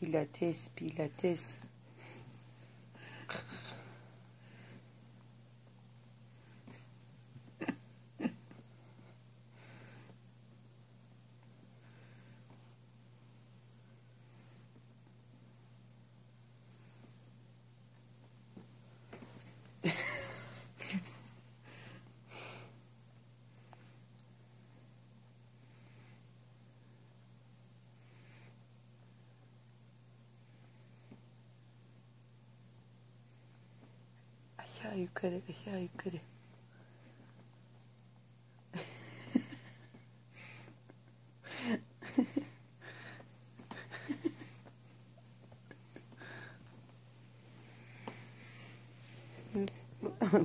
pilates pilates aşağı yukarı aşağı yukarı.